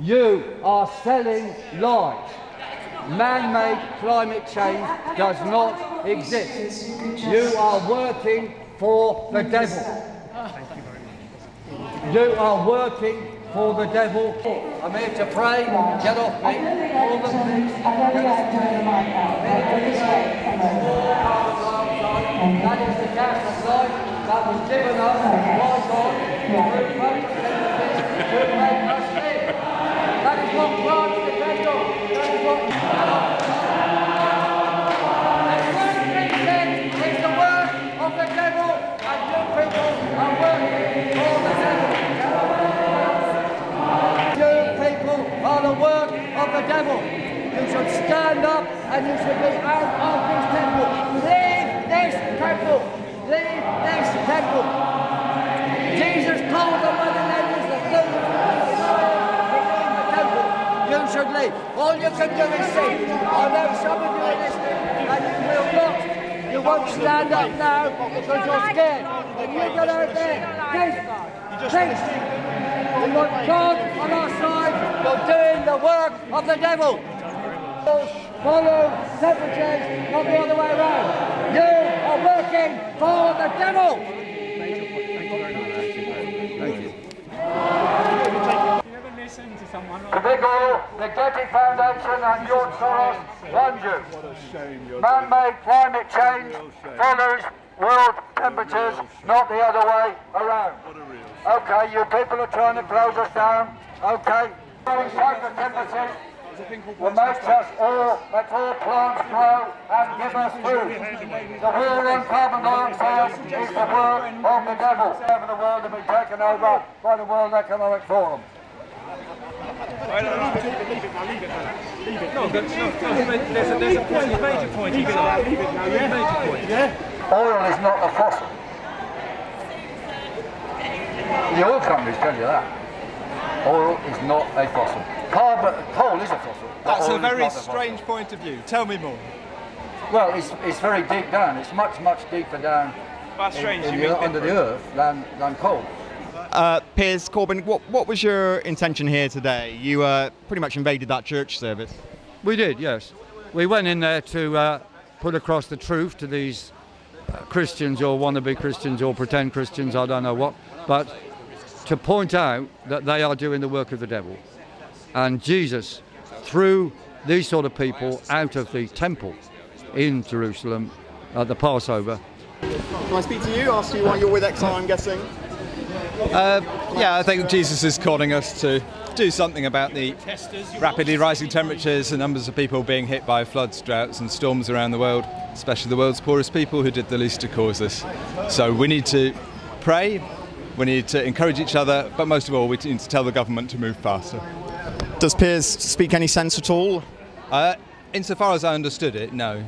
You are selling lies. Man-made climate change does not exist. You are working for the devil. You are working for the devil. I'm here to pray. Get off me. That is the gas of life that was given us by God devil. You should stand up and you should be out of this temple. All you can do is see. I know some of you are listening and you will not. You won't stand up now because you're scared. But you get out there. Please, please. We want God on our side. You're doing the work of the devil. Follow temperatures, not the other way around. You are working for the devil. The big oil, the Getty Foundation and George Soros fund you. Man-made climate change follows world temperatures, not the other way around. Okay, you people are trying to close us down. Okay, growing cycle temperatures will make us all, let all plants grow and give us food. The war on carbon dioxide is the work of the devil. The world have been taken over by the World Economic Forum. No, but no, no, there's a, there's a point, major point. Leave it now, leave it now, yeah? Major point. Yeah? Oil is not a fossil. The oil companies tell you that. Oil is not a fossil. Carbon, coal is a fossil. That's a very fossil. strange point of view. Tell me more. Well, it's, it's very deep down. It's much, much deeper down in- strange. in the- under the earth than, than coal. Uh, Piers Corbyn, what, what was your intention here today? You uh, pretty much invaded that church service. We did, yes. We went in there to uh, put across the truth to these uh, Christians or wannabe Christians or pretend Christians, I don't know what, but to point out that they are doing the work of the devil. And Jesus threw these sort of people out of the temple in Jerusalem at the Passover. Can I speak to you? Ask you why you're with XR, I'm guessing. Yeah, I think Jesus is calling us to do something about the rapidly rising temperatures, the numbers of people being hit by floods, droughts, and storms around the world, especially the world's poorest people who did the least to cause this. So we need to pray, we need to encourage each other, but most of all, we need to tell the government to move faster. Does Piers speak any sense at all? Uh, insofar as I understood it, no.